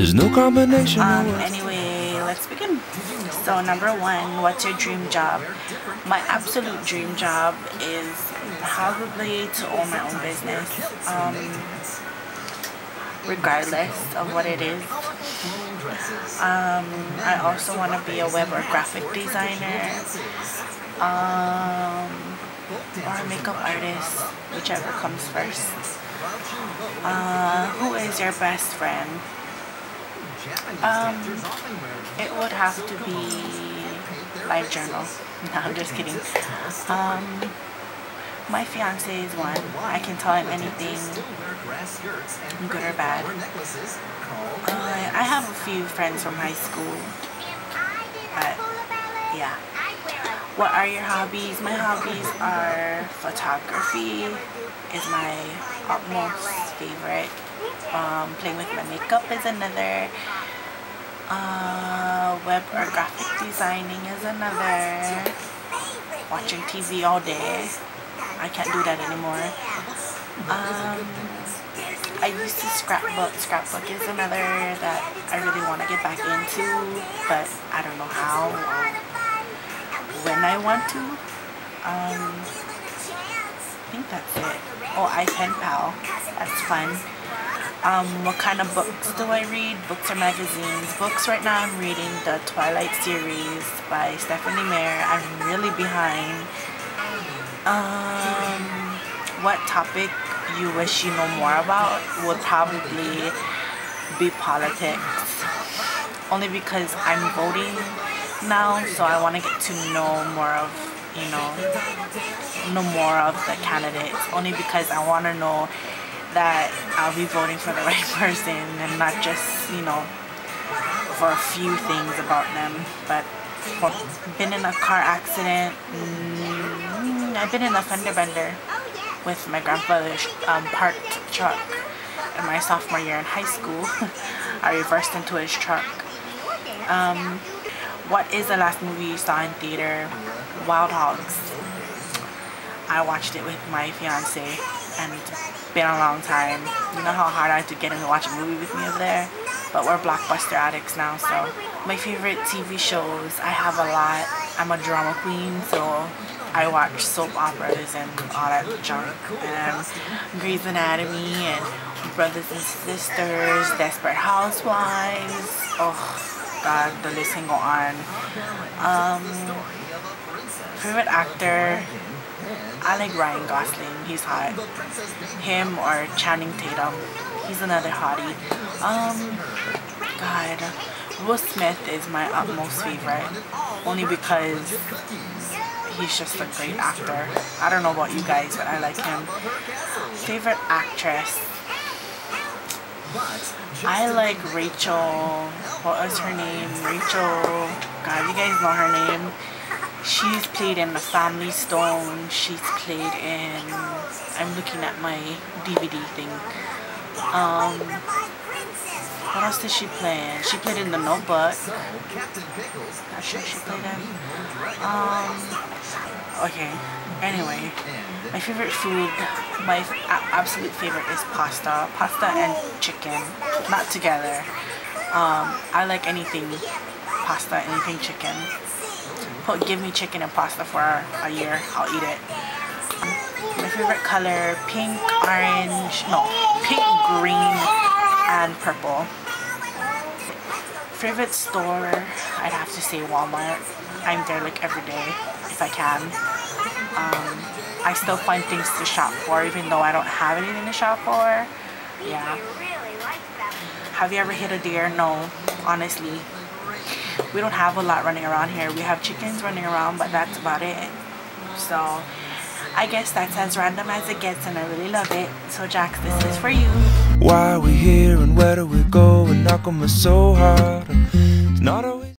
There's no combination. Um, anyway, let's begin. So number one, what's your dream job? My absolute dream job is probably to own my own business. Um, regardless of what it is. Um, I also want to be a web or graphic designer. Um, or a makeup artist, whichever comes first. Uh, who is your best friend? Um, it would have to be live journal. No, I'm just kidding. Um, my fiance is one. I can tell him anything, good or bad. Uh, I have a few friends from high school, but yeah. What are your hobbies? My hobbies are photography is my utmost favorite. Um, playing with my makeup is another. Uh, web or graphic designing is another. Watching TV all day. I can't do that anymore. Um, I used to scrapbook. Scrapbook is another that I really want to get back into, but I don't know how when I want to. Um, I think that's it. Oh, iPen Pal. That's fun. Um, what kind of books do I read? Books or magazines? Books right now I'm reading the Twilight series by Stephenie Meyer. I'm really behind. Um, what topic you wish you know more about would probably be politics. Only because I'm voting now, so I want to get to know more of, you know, know more of the candidates. Only because I want to know that I'll be voting for the right person and not just, you know, for a few things about them. But I've been in a car accident. Mm, I've been in a fender bender with my grandfather's um, parked truck in my sophomore year in high school. I reversed into his truck. Um, what is the last movie you saw in theater? Wild Hogs. I watched it with my fiance and it's been a long time. You know how hard I had to get him to watch a movie with me over there? But we're blockbuster addicts now, so my favorite TV shows, I have a lot. I'm a drama queen, so I watch soap operas and all that junk. And Grey's Anatomy and Brothers and Sisters, Desperate Housewives. Oh, God, the list can go on. Um, favorite actor, I like Ryan Gosling. He's hot. Him or Channing Tatum. He's another hottie. Um, God, Will Smith is my utmost favorite. Only because he's just a great actor. I don't know about you guys, but I like him. Favorite actress. I like Rachel. What was her name? Rachel. God, you guys know her name. She's played in The Family Stone. She's played in. I'm looking at my DVD thing. Um, what else did she play in? She played in The Notebook. Not sure she played in. Um, okay. Anyway, my favorite food, my absolute favorite is pasta. Pasta and chicken, not together. Um, I like anything pasta, anything chicken. Put, give me chicken and pasta for a year, I'll eat it. My favorite color, pink, orange, no, pink, green, and purple. Favorite store, I'd have to say Walmart. I'm there like every day, if I can. Um, I still find things to shop for even though I don't have anything to shop for. Yeah. Have you ever hit a deer? No, honestly. We don't have a lot running around here. We have chickens running around, but that's about it. So, I guess that's as random as it gets and I really love it. So Jax, this is for you. Why are we here and where do we go and knock on so hard? It's not always